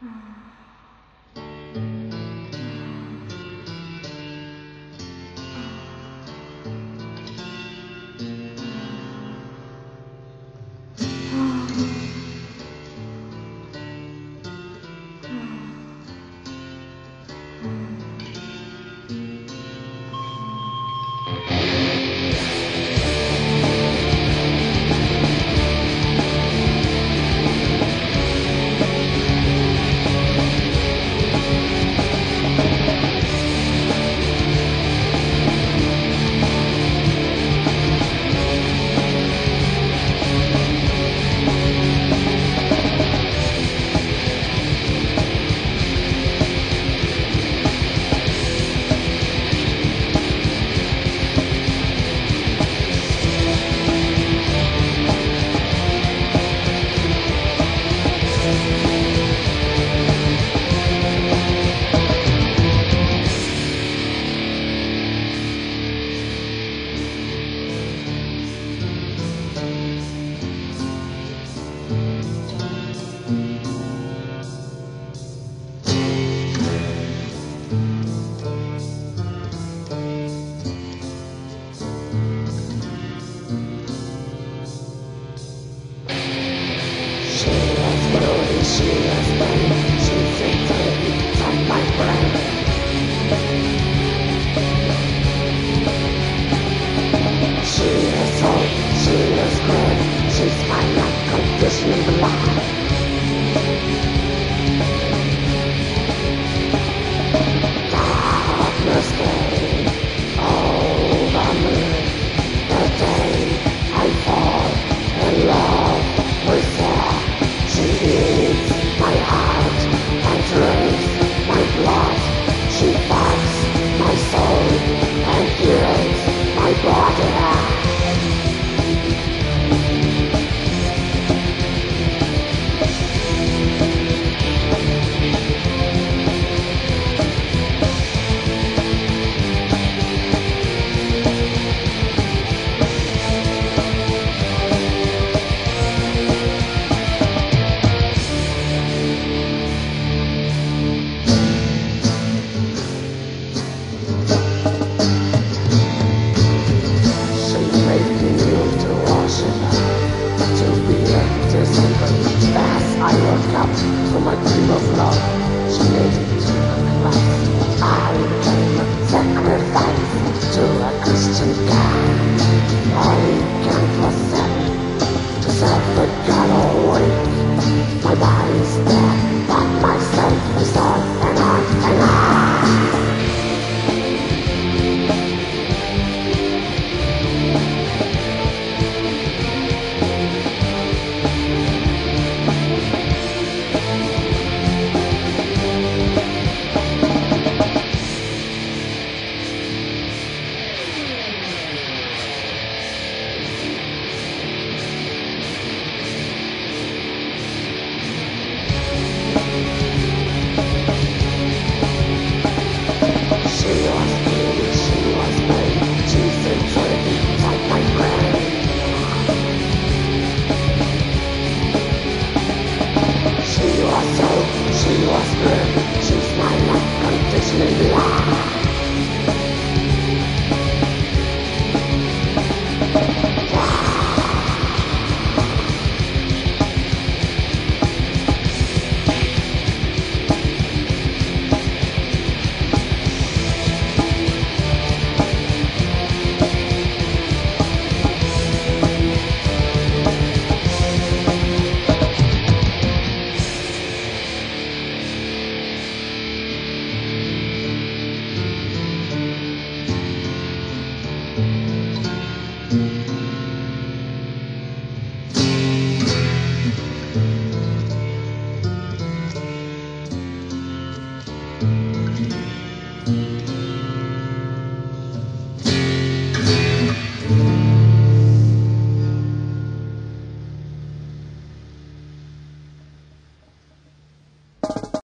嗯 woke up